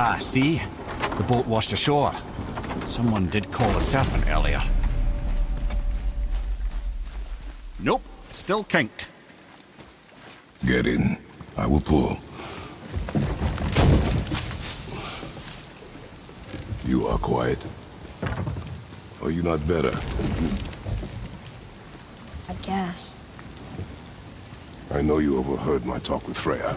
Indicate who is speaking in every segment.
Speaker 1: Ah, see? The boat washed ashore. Someone did call the serpent earlier. Nope, still kinked.
Speaker 2: Get in. I will pull. You are quiet. Are you not better?
Speaker 3: I guess.
Speaker 2: I know you overheard my talk with Freya.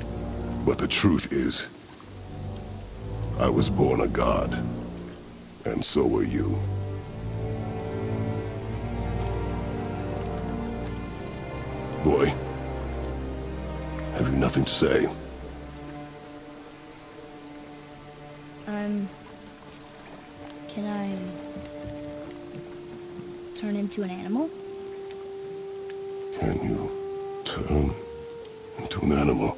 Speaker 2: But the truth is, I was born a god. And so were you. Boy, have you nothing to say?
Speaker 3: Um... Can I... turn into an animal?
Speaker 2: Can you turn into an animal?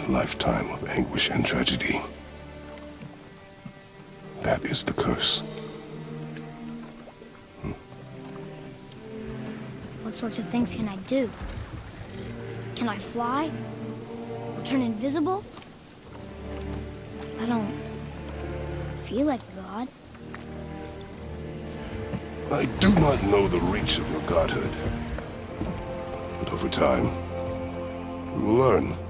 Speaker 2: A lifetime of anguish and tragedy. That is the curse. Hmm?
Speaker 3: What sorts of things can I do? Can I fly? Or turn invisible? I don't feel like a god.
Speaker 2: I do not know the reach of your godhood. But over time, you will learn.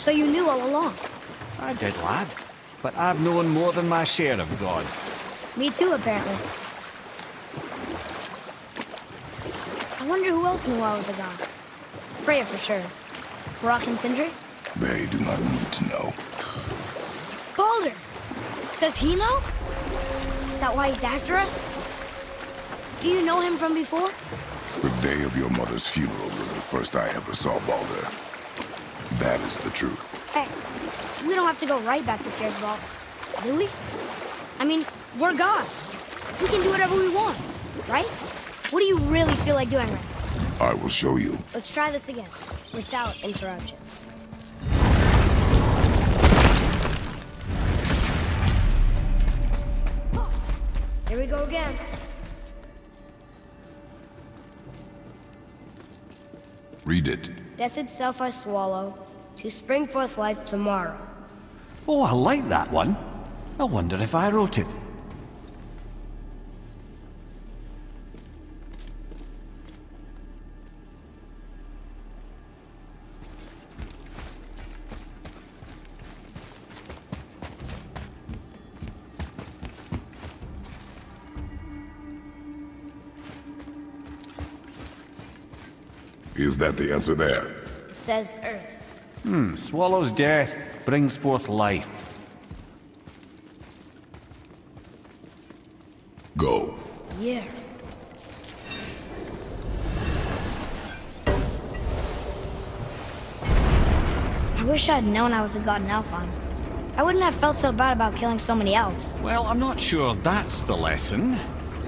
Speaker 3: So you knew all along?
Speaker 1: I did, lad. But I've known more than my share of gods.
Speaker 3: Me too, apparently. I wonder who else knew I was a god. Freya for sure. Brok and Sindri?
Speaker 2: They do not need to know.
Speaker 3: Baldur! Does he know? Is that why he's after us? Do you know him from before?
Speaker 2: The day of your mother's funeral was the first I ever saw Baldur. That is the truth.
Speaker 3: Hey, we don't have to go right back to Tyr's vault, do we? I mean, we're God. We can do whatever we want, right? What do you really feel like doing right now?
Speaker 2: I will show you.
Speaker 3: Let's try this again, without interruptions. Here we go again.
Speaker 2: Read it.
Speaker 3: Death itself I swallow, to spring forth life tomorrow.
Speaker 1: Oh, I like that one. I wonder if I wrote it.
Speaker 2: Is that the answer there?
Speaker 4: It says Earth.
Speaker 1: Hmm, swallows death, brings forth life.
Speaker 2: Go.
Speaker 4: Yeah. I wish I'd known I was a god in Alfheim. I wouldn't have felt so bad about killing so many elves.
Speaker 1: Well, I'm not sure that's the lesson.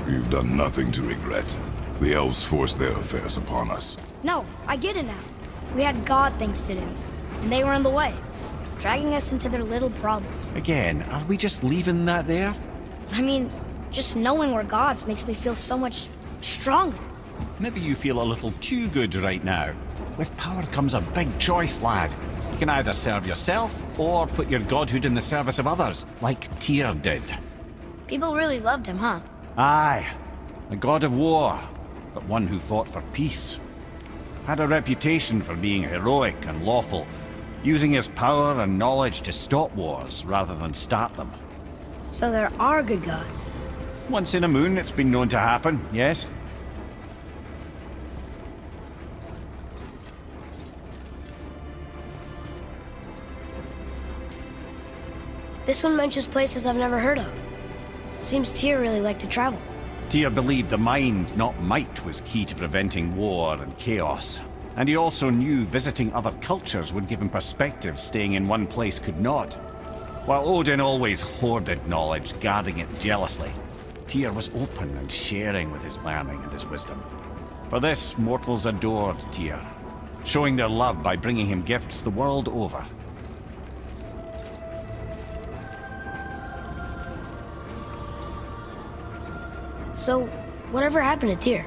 Speaker 2: You've done nothing to regret. The elves forced their affairs upon us.
Speaker 4: No, I get it now. We had god things to do, and they were in the way, dragging us into their little problems.
Speaker 1: Again, are we just leaving that there?
Speaker 4: I mean, just knowing we're gods makes me feel so much stronger.
Speaker 1: Maybe you feel a little too good right now. With power comes a big choice, lad. You can either serve yourself, or put your godhood in the service of others, like Tyr did.
Speaker 4: People really loved him, huh?
Speaker 1: Aye, a god of war, but one who fought for peace. Had a reputation for being heroic and lawful, using his power and knowledge to stop wars rather than start them.
Speaker 4: So there are good gods.
Speaker 1: Once in a moon, it's been known to happen, yes?
Speaker 4: This one mentions places I've never heard of. Seems Tyr really liked to travel.
Speaker 1: Tyr believed the mind, not might, was key to preventing war and chaos. And he also knew visiting other cultures would give him perspective staying in one place could not. While Odin always hoarded knowledge, guarding it jealously, Tyr was open and sharing with his learning and his wisdom. For this, mortals adored Tyr, showing their love by bringing him gifts the world over.
Speaker 4: So, whatever happened to Tyr?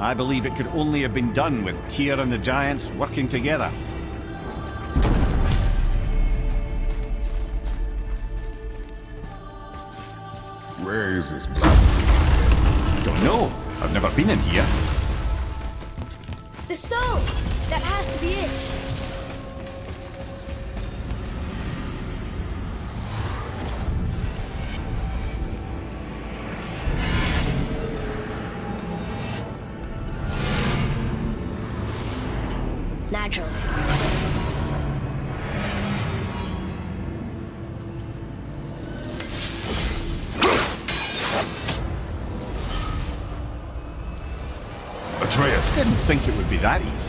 Speaker 1: I believe it could only have been done with Tyr and the Giants working together.
Speaker 2: Where is this blood?
Speaker 1: Don't know. I've never been in here.
Speaker 4: The stone! That has to be it!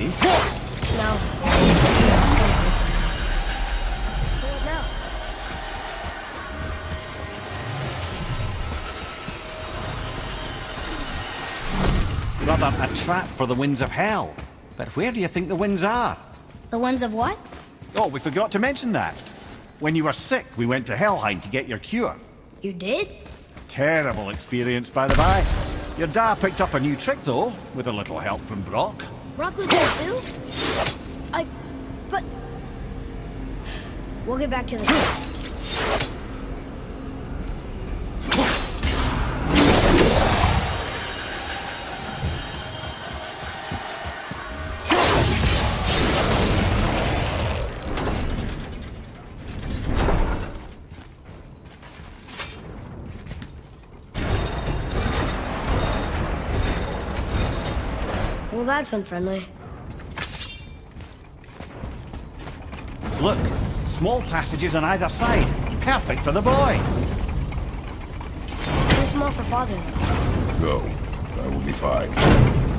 Speaker 4: No. So what now?
Speaker 1: Rather, a trap for the winds of hell. But where do you think the winds are?
Speaker 4: The winds of what?
Speaker 1: Oh, we forgot to mention that. When you were sick, we went to Helheim to get your cure.
Speaker 4: You did?
Speaker 1: Terrible experience, by the by. Your dad picked up a new trick, though, with a little help from Brok.
Speaker 4: Brok was there too? I... but... We'll get back to this. That's unfriendly.
Speaker 1: Look, small passages on either side. Perfect for the boy.
Speaker 4: Too small for father.
Speaker 2: Go. I will be fine.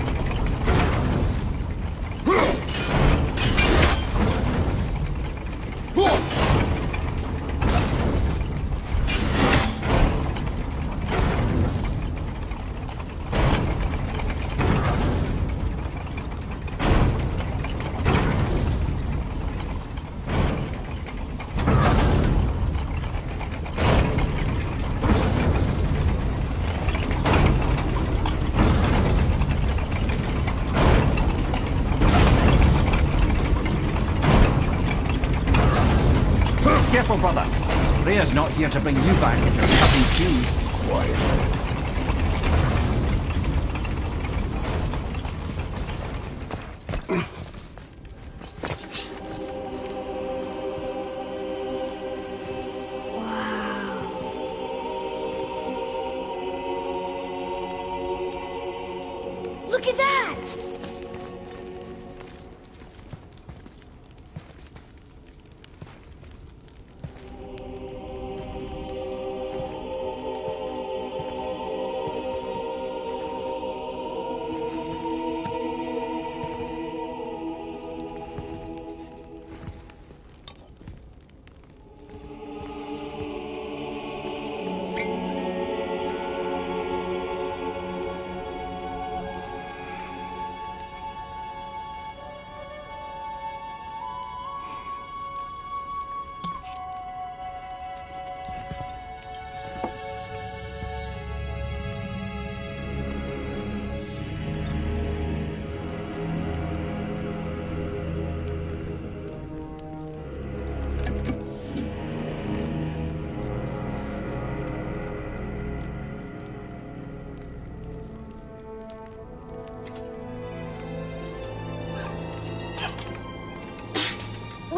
Speaker 4: Careful, brother. Rhea's not here to bring you back if you're cutting too.
Speaker 2: Quiet.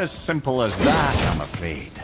Speaker 4: As simple as that, I'm afraid.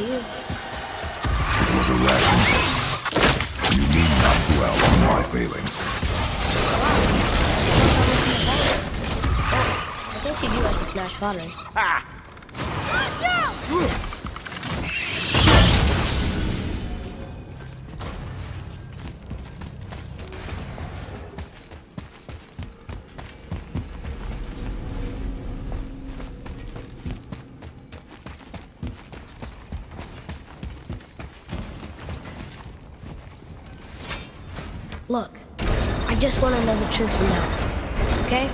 Speaker 1: see.
Speaker 4: Look, I just want to know the truth from now. Okay?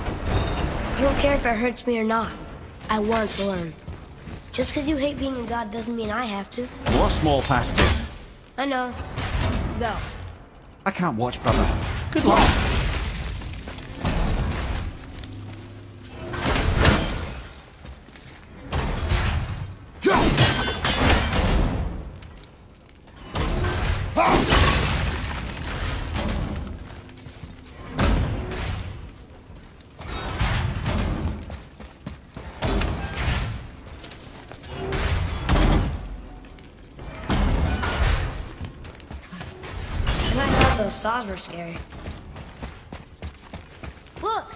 Speaker 4: I don't care if it hurts me or not. I want to learn. Just because you hate being a god doesn't mean I have to.
Speaker 1: More small passages.
Speaker 4: I know. Go.
Speaker 1: I can't watch, brother. Good luck.
Speaker 4: Saws were scary. Look!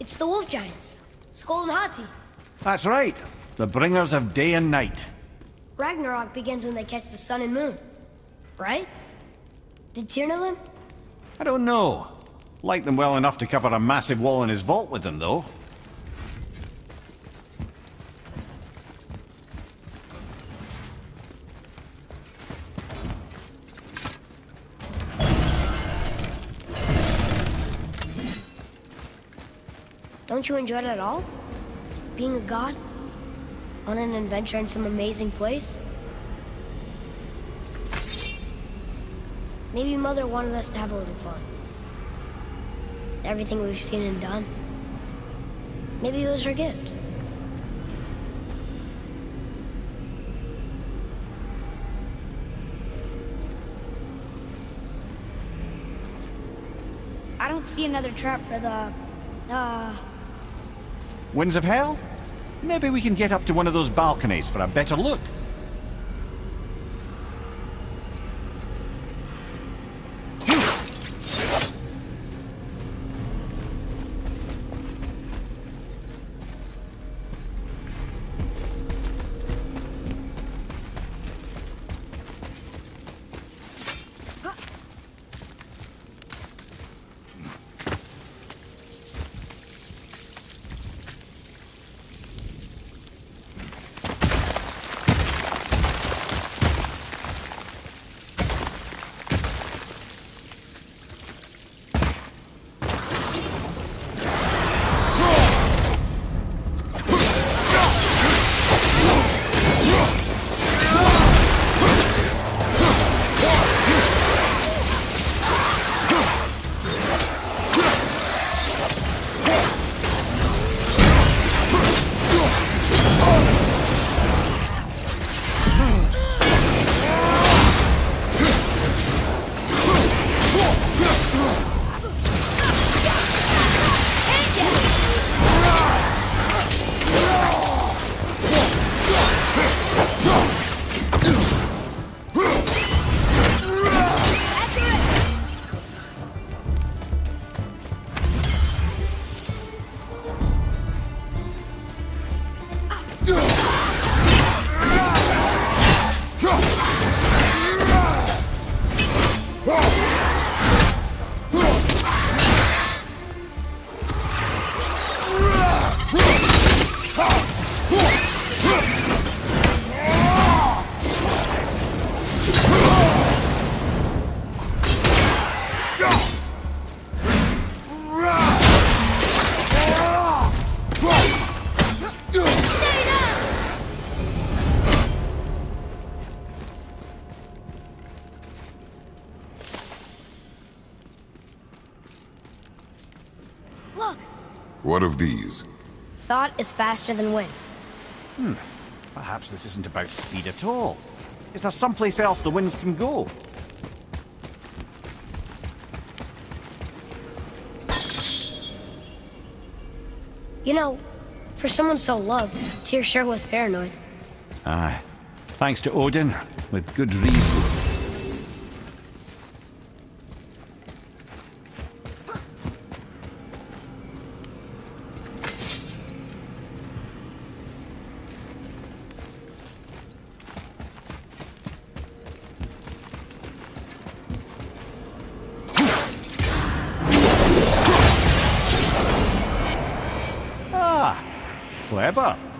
Speaker 4: It's the wolf giants. Sköll and Hati.
Speaker 1: That's right. The bringers of day and night.
Speaker 4: Ragnarok begins when they catch the sun and moon. Right? Did Tyr know them?
Speaker 1: I don't know. Like them well enough to cover a massive wall in his vault with them, though.
Speaker 4: Don't you enjoy it at all? Being a god? On an adventure in some amazing place? Maybe Mother wanted us to have a little fun. Everything we've seen and done. Maybe it was her gift. I don't see another trap for the, uh,
Speaker 1: Winds of Hell? Maybe we can get up to one of those balconies for a better look.
Speaker 4: Thought is faster than wind. Hmm.
Speaker 1: Perhaps this isn't about speed at all. Is there someplace else the winds can go?
Speaker 4: You know, for someone so loved, Tyr sure was paranoid.
Speaker 1: Aye. Thanks to Odin, with good reason. Clever.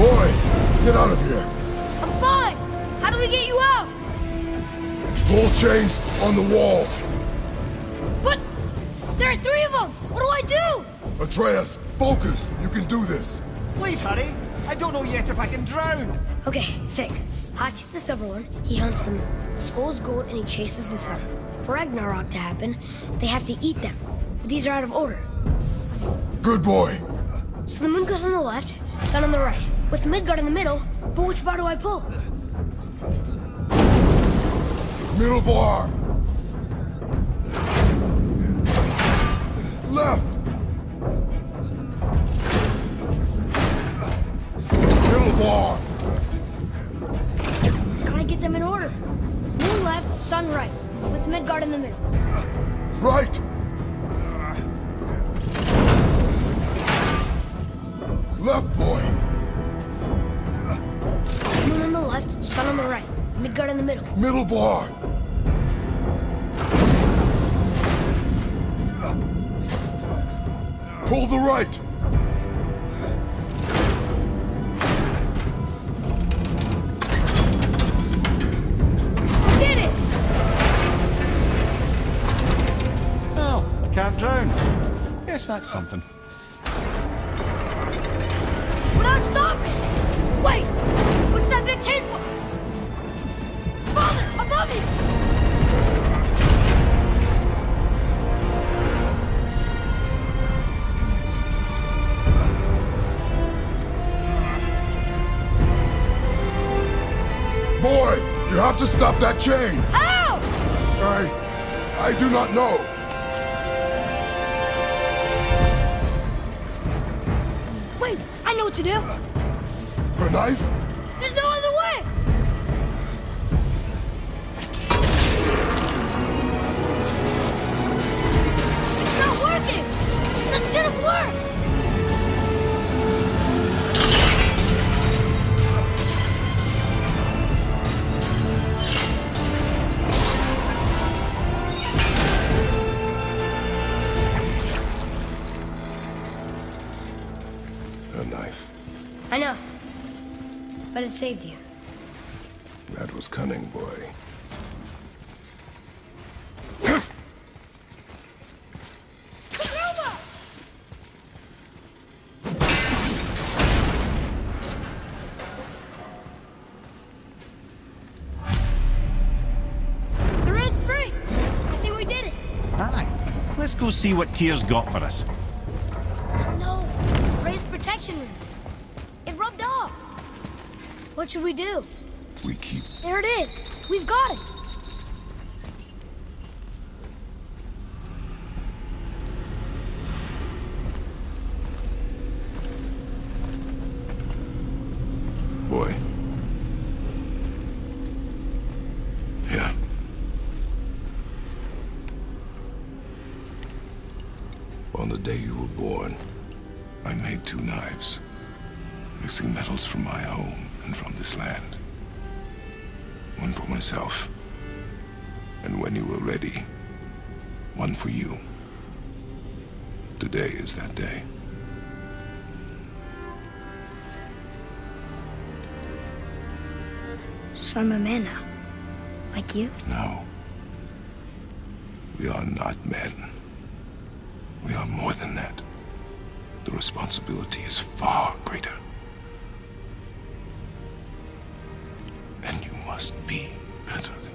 Speaker 2: Boy, get out of here!
Speaker 4: I'm fine. How do we get you out?
Speaker 2: Pull chains on the wall!
Speaker 4: But there are three of them. What do I do?
Speaker 2: Atreus, focus! You can do this!
Speaker 1: Please hurry. I don't know yet if I can drown.
Speaker 4: Okay, think. Hati's the silver one. He hunts them. Sköll's gold and he chases the sun. For Ragnarok to happen, they have to eat them. But these are out of order.
Speaker 2: Good boy!
Speaker 4: So the moon goes on the left, sun on the right. With Midgard in the middle, but which bar do I pull?
Speaker 2: Middle bar! Left! Middle bar!
Speaker 4: Gotta get them in order. Moon left, sun right. With Midgard in the middle.
Speaker 2: Right! Left, boy!
Speaker 4: Moon on the left, sun on the right. Midgard in the middle.
Speaker 2: Middle bar! Pull the right!
Speaker 4: Did it!
Speaker 1: Oh, I can't drown. Yes, that's something.
Speaker 4: That chain! How?
Speaker 2: I... I do not know.
Speaker 4: Wait, I know what to do.
Speaker 2: Her knife? A knife.
Speaker 4: I know. But it saved you.
Speaker 2: That was cunning, boy.
Speaker 4: The red's free! I think we did it!
Speaker 1: Aye. Let's go see what Tyr's got for us.
Speaker 4: What should we do?
Speaker 2: We keep...
Speaker 4: There it is! We've got it!
Speaker 2: Today is that day.
Speaker 4: So I'm a man now. Like you?
Speaker 2: No. We are not men. We are more than that. The responsibility is far greater. And you must be better than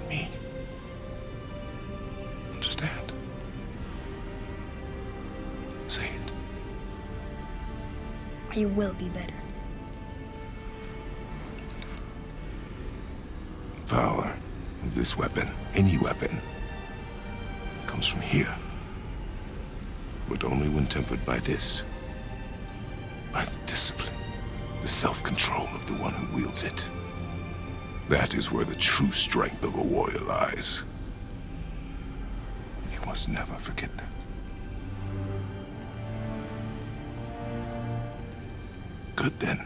Speaker 4: I will be better.
Speaker 2: Power of this weapon, any weapon, comes from here. But only when tempered by this. By the discipline, the self-control of the one who wields it. That is where the true strength of a warrior lies. You must never forget that. Then.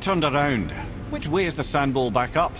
Speaker 1: Turned around. Which way is the sandball back up?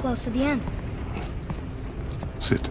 Speaker 4: close to the end.
Speaker 2: Sit.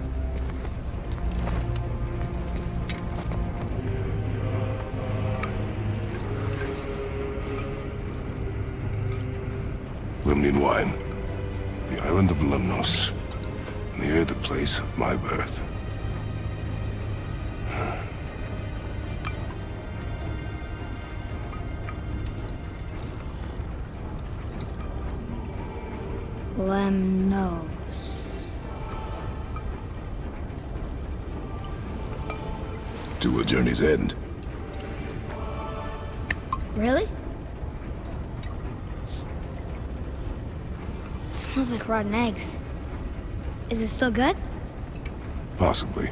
Speaker 2: Journey's end.
Speaker 4: Really? Smells like rotten eggs. Is it still good?
Speaker 2: Possibly.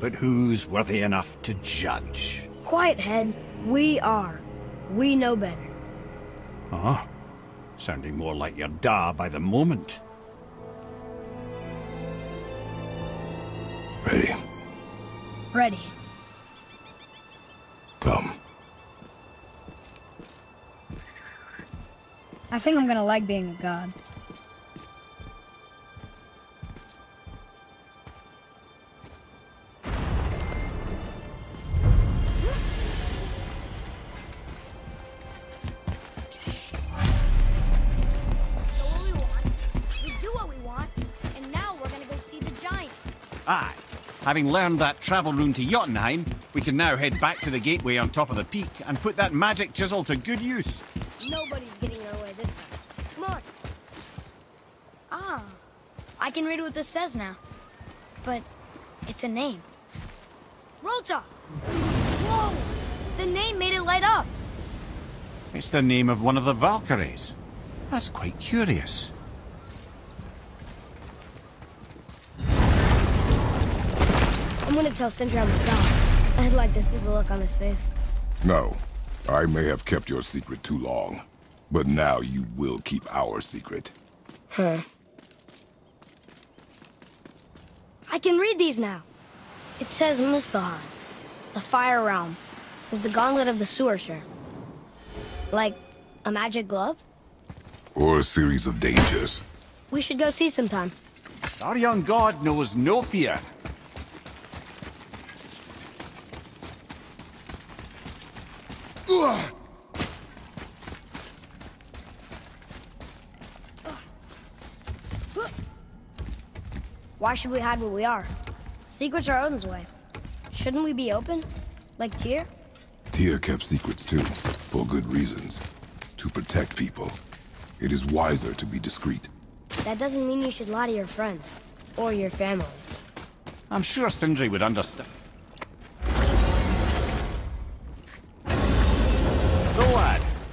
Speaker 1: but who's worthy enough to judge?
Speaker 4: Quiet head, we are. We know better.
Speaker 1: Uh-huh. Sounding more like your da by the moment.
Speaker 2: Ready.
Speaker 4: Ready.
Speaker 2: Come.
Speaker 4: I think I'm gonna like being a god.
Speaker 1: Aye. Having learned that travel rune to Jotunheim, we can now head back to the gateway on top of the peak and put that magic chisel to good use.
Speaker 4: Nobody's getting our way this time. Come on. Ah, I can read what this says now. But it's a name. Rota! Whoa! The name made it light up.
Speaker 1: It's the name of one of the Valkyries. That's quite curious.
Speaker 4: I'm gonna tell Sindri I'm a god. I'd like to see the look on his face.
Speaker 2: No. I may have kept your secret too long. But now you will keep our secret.
Speaker 4: Huh. I can read these now. It says Muspelheim, the Fire Realm, is the gauntlet of the Sewersure. Like a magic glove?
Speaker 2: Or a series of dangers.
Speaker 4: We should go see sometime.
Speaker 1: Our young god knows no fear.
Speaker 4: Why should we hide what we are? Secrets are Odin's way. Shouldn't we be open? Like Tyr?
Speaker 2: Tyr kept secrets too, for good reasons. To protect people. It is wiser to be discreet.
Speaker 4: That doesn't mean you should lie to your friends. Or your family.
Speaker 1: I'm sure Sindri would understand.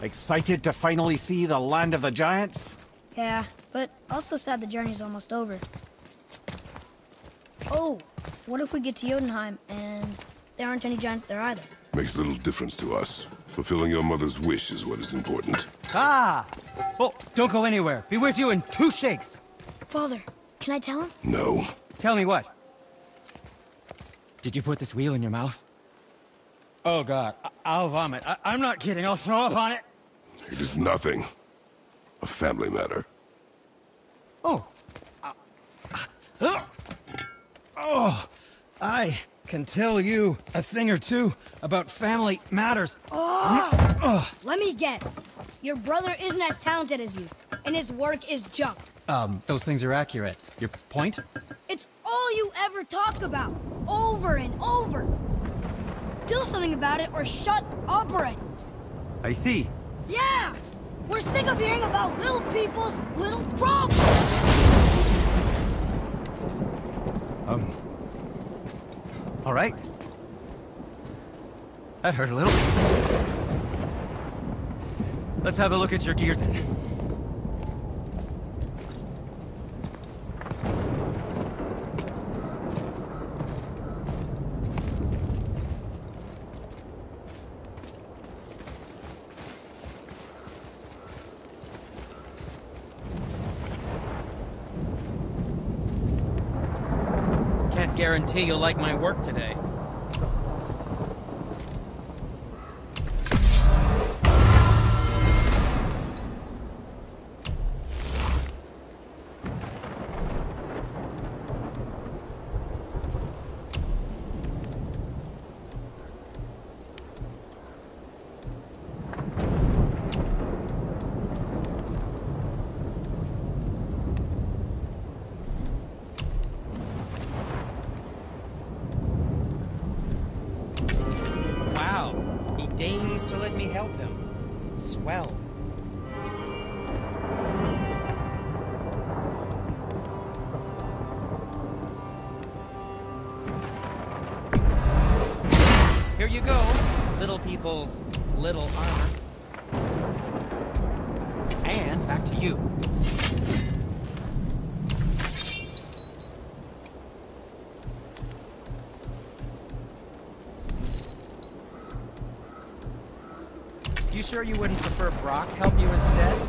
Speaker 1: Excited to finally see the land of the giants?
Speaker 4: Yeah, but also sad the journey's almost over. Oh, what if we get to Jotunheim and there aren't any giants there either?
Speaker 2: Makes little difference to us. Fulfilling your mother's wish is what is important.
Speaker 5: Ah! Oh, don't go anywhere. Be with you in two shakes.
Speaker 4: Father, can I tell him?
Speaker 2: No.
Speaker 5: Tell me what? Did you put this wheel in your mouth? Oh, God. I will vomit. I I'm not kidding. I'll throw up on it.
Speaker 2: It is nothing. A family matter.
Speaker 5: Oh. Uh, uh, oh. I can tell you a thing or two about family matters.
Speaker 4: Let me guess. Your brother isn't as talented as you, and his work is junk.
Speaker 5: Um, those things are accurate. Your point?
Speaker 4: It's all you ever talk about, over and over. Do something about it or shut up already.
Speaker 5: I see.
Speaker 4: Yeah! We're sick of hearing about little people's little problems!
Speaker 5: Um. All right. That hurt a little. Let's have a look at your gear then. Can't guarantee you'll like my work today.
Speaker 6: Here you go, little people's little armor. And back to you. You sure you wouldn't prefer Brok help you instead?